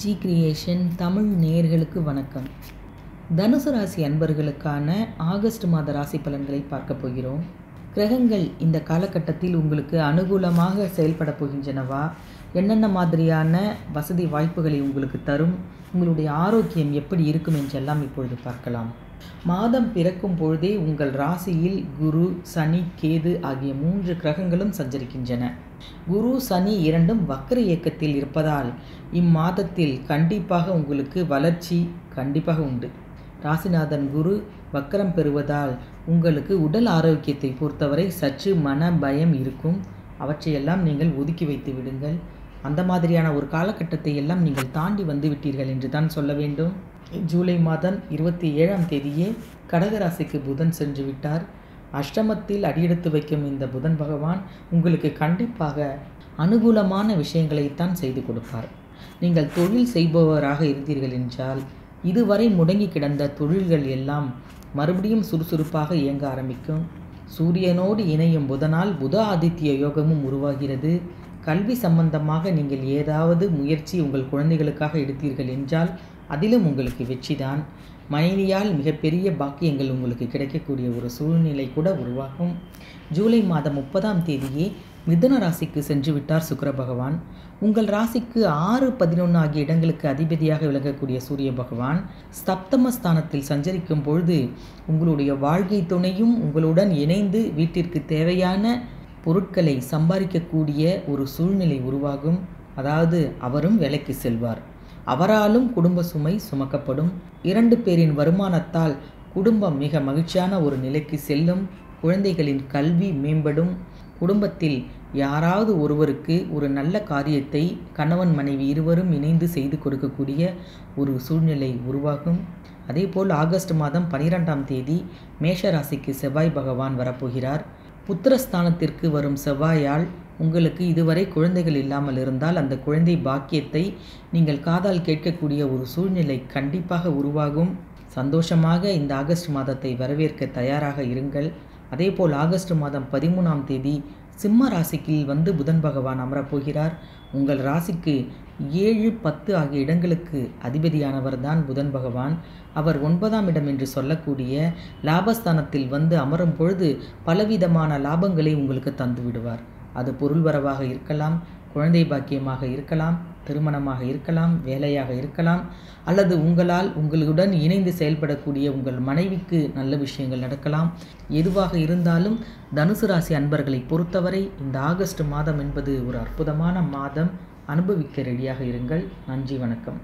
G creation Tamil நேயர்களுக்கு வணக்கம். தனுசு ராசி அன்பர்களுக்கான ஆகஸ்ட் மாத ராசி பலன்களை பார்க்க போகிறோம். கிரகங்கள் இந்த காலகட்டத்தில் உங்களுக்கு அனுகூலமாக செயல்பட போகின்றனவா? என்னென்ன மாதிரியான வசதி வாய்ப்புகளை உங்களுக்கு தரும்? உங்களுடைய ஆரோக்கியம் எப்படி இருக்கும் என்றெல்லாம் இப்பொழுது பார்க்கலாம். மாதம் பிறக்கும் பொழுதே உங்கள் ராசியில் குரு சனி கேது ஆகிய மூன்று கிரகங்களும் சஞ்சரிக்கின்றன. குரு சனி இரண்டும் வக்ர இயக்கத்தில் இருப்பதால் இம்மாதத்தில் கண்டிப்பாக உங்களுக்கு வளர்ச்சி கண்டிப்பாக உண்டு. ராசிநாதன் குரு வக்கரம் பெறுவதால் உங்களுக்கு உடல் ஆரோக்கியத்தை பொறுத்தவரை சற்று மன பயம் இருக்கும். அவற்றையெல்லாம் நீங்கள் ஒதுக்கி வைத்து விடுங்கள். அந்த மாதிரியான ஒரு காலகட்டத்தை எல்லாம் நீங்கள் தாண்டி வந்து விட்டீர்கள் என்று தான் சொல்ல வேண்டும். ஜூலை மாதம் இருபத்தி ஏழாம் தேதியே கடகராசிக்கு புதன் சென்று விட்டார். அஷ்டமத்தில் அடியெடுத்து வைக்கும் இந்த புதன் பகவான் உங்களுக்கு கண்டிப்பாக அனுகூலமான விஷயங்களைத்தான் செய்து கொடுப்பார். நீங்கள் தொழில் செய்பவராக இருந்தீர்கள் என்றால் இதுவரை முடங்கி கிடந்த தொழில்கள் எல்லாம் மறுபடியும் சுறுசுறுப்பாக இயங்க ஆரம்பிக்கும். சூரியனோடு இணையும் புதனால் புத ஆதித்ய யோகமும் உருவாகிறது. கல்வி சம்பந்தமாக நீங்கள் ஏதாவது முயற்சி உங்கள் குழந்தைகளுக்காக எடுத்தீர்கள் என்றால் அதிலும் உங்களுக்கு வெற்றிதான். மனைவியால் மிகப்பெரிய பாக்கியங்கள் உங்களுக்கு கிடைக்கக்கூடிய ஒரு சூழ்நிலை கூட உருவாகும். ஜூலை மாதம் முப்பதாம் தேதியே மிதுன ராசிக்கு சென்று விட்டார் சுக்கர பகவான். உங்கள் ராசிக்கு ஆறு பதினொன்று ஆகிய இடங்களுக்கு அதிபதியாக விளங்கக்கூடிய சூரிய பகவான் ஸ்தப்தம ஸ்தானத்தில் சஞ்சரிக்கும் பொழுது உங்களுடைய வாழ்க்கை துணையும் உங்களுடன் இணைந்து வீட்டிற்கு தேவையான பொருட்களை சம்பாதிக்கக்கூடிய ஒரு சூழ்நிலை உருவாகும். அதாவது அவரும் வேலைக்கு செல்வார். அவராலும் குடும்ப சுமை சுமக்கப்படும். இரண்டு பேரின் வருமானத்தால் குடும்பம் மிக மகிழ்ச்சியான ஒரு நிலைக்கு செல்லும். குழந்தைகளின் கல்வி மேம்படும். குடும்பத்தில் யாராவது ஒருவருக்கு ஒரு நல்ல காரியத்தை கணவன் மனைவி இருவரும் இணைந்து செய்து கொடுக்கக்கூடிய ஒரு சூழ்நிலை உருவாகும். அதேபோல் ஆகஸ்ட் மாதம் பனிரெண்டாம் தேதி மேஷராசிக்கு செவ்வாய் பகவான் வரப்போகிறார். புத்திரஸ்தானத்திற்கு வரும் செவ்வாயால் உங்களுக்கு இதுவரை குழந்தைகள் இல்லாமல் இருந்தால் அந்த குழந்தை பாக்கியத்தை நீங்கள் காதால் கேட்கக்கூடிய ஒரு சூழ்நிலை கண்டிப்பாக உருவாகும். சந்தோஷமாக இந்த ஆகஸ்ட் மாதத்தை வரவேற்க தயாராக இருங்கள். அதேபோல் ஆகஸ்ட் மாதம் பதிமூணாம் தேதி சிம்ம ராசிக்கில் வந்து புதன் பகவான் அமரப்போகிறார். உங்கள் ராசிக்கு ஏழு பத்து ஆகிய இடங்களுக்கு அதிபதியானவர் தான் புதன் பகவான். அவர் ஒன்பதாம் இடம் என்று சொல்லக்கூடிய லாபஸ்தானத்தில் வந்து அமரும் பொழுது பலவிதமான லாபங்களை உங்களுக்கு தந்து விடுவார். அது பொருள் வரவாக இருக்கலாம் குழந்தை பாக்கியமாக இருக்கலாம் திருமணமாக இருக்கலாம் வேலையாக இருக்கலாம் அல்லது உங்களால் உங்களுடன் இணைந்து செயல்படக்கூடிய உங்கள் மனைவிக்கு நல்ல விஷயங்கள் நடக்கலாம். எதுவாக இருந்தாலும் தனுசு ராசி அன்பர்களை பொறுத்தவரை இந்த ஆகஸ்ட் மாதம் என்பது ஒரு அற்புதமான மாதம். அனுபவிக்க ரெடியாக இருங்கள். நன்றி வணக்கம்.